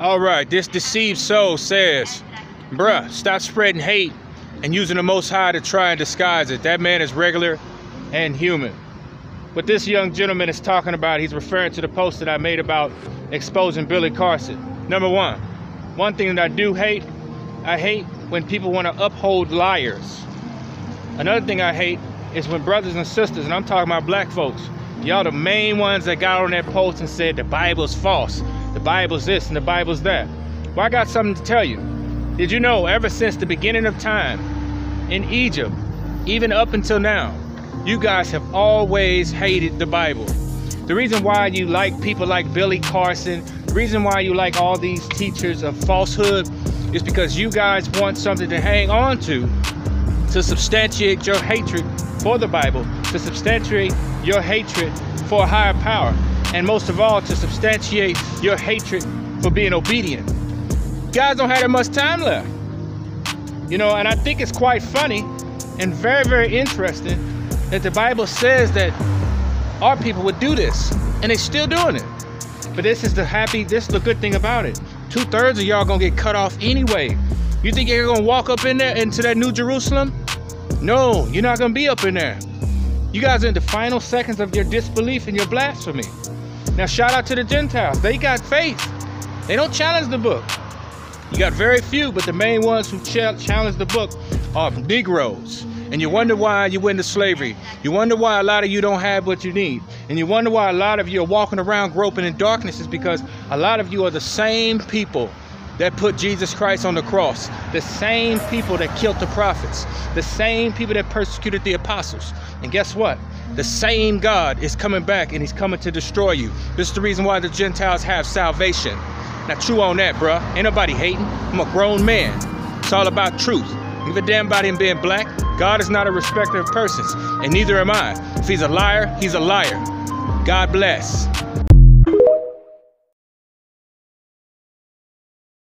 All right, this deceived soul says, bruh, stop spreading hate and using the Most High to try and disguise it. That man is regular and human. What this young gentleman is talking about, he's referring to the post that I made about exposing Billy Carson. Number one, one thing that I do hate, I hate when people want to uphold liars. Another thing I hate is when brothers and sisters, and I'm talking about black folks, y'all the main ones that got on that post and said the Bible's false, the Bible's this and the Bible's that. Well, I got something to tell you. Did you know ever since the beginning of time in Egypt, even up until now, you guys have always hated the Bible. The reason why you like people like Billy Carson, the reason why you like all these teachers of falsehood is because you guys want something to hang on to to substantiate your hatred for the Bible, to substantiate your hatred for a higher power, and most of all, to substantiate your hatred for being obedient. Guys don't have that much time left. You know, and I think it's quite funny and very, very interesting that the Bible says that our people would do this, and they're still doing it. But this is the happy, this is the good thing about it. Two thirds of y'all gonna get cut off anyway. You think you're gonna walk up in there into that New Jerusalem? No, you're not gonna be up in there. You guys are in the final seconds of your disbelief and your blasphemy. Now, shout out to the Gentiles. They got faith. They don't challenge the book. You got very few, but the main ones who challenge the book are Negroes. And you wonder why you went into slavery. You wonder why a lot of you don't have what you need. And you wonder why a lot of you are walking around groping in darkness is because a lot of you are the same people that put Jesus Christ on the cross, the same people that killed the prophets, the same people that persecuted the apostles. And guess what? The same God is coming back and he's coming to destroy you. This is the reason why the Gentiles have salvation. Now, chew on that, bruh. Ain't nobody hating. I'm a grown man. It's all about truth. Give a damn about him being black. God is not a respecter of persons, and neither am I. If he's a liar, he's a liar. God bless.